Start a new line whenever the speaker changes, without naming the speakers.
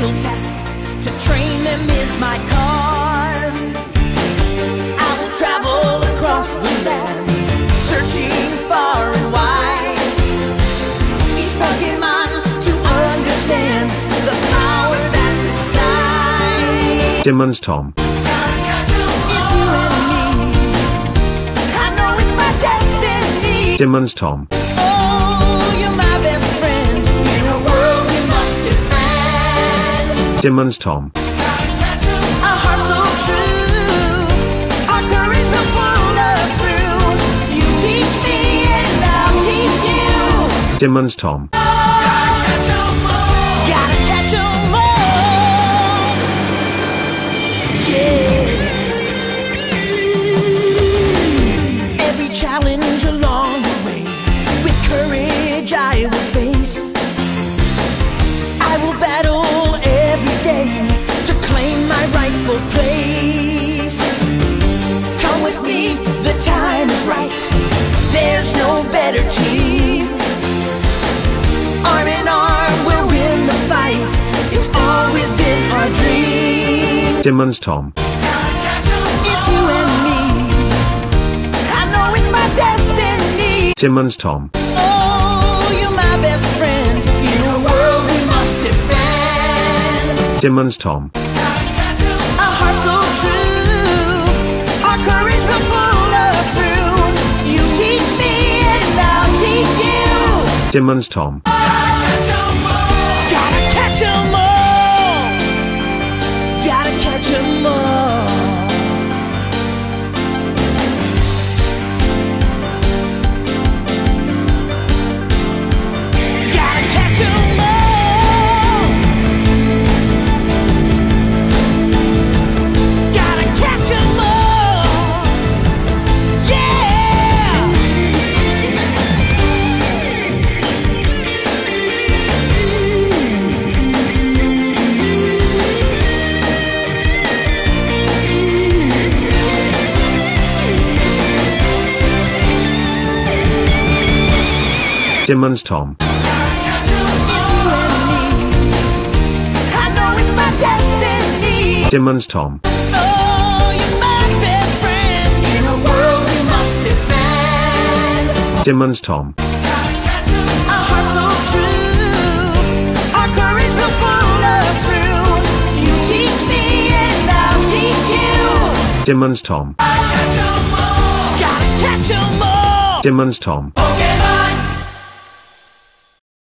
real test. To train them is my cause. I will travel across the land, searching far and wide. Each Pokemon to understand the power that's inside.
Tom.
It's and me. I know it's my destiny. Tim
and Tom.
Through. You teach me and I'll teach you. Tim and Tom. There's no better team. Arm in arm, we'll win the fight. It's always been our dream.
Tom.
It's you and me. I know it's my destiny.
Tom.
Oh, you're my best friend in a world we must defend. Tim and
Tom.
You. Tim
and Tom.
Courage will pull us through. You teach me and I'll teach
Tom.
Gotta catch 'em all.
Tim and Tom.
Oh,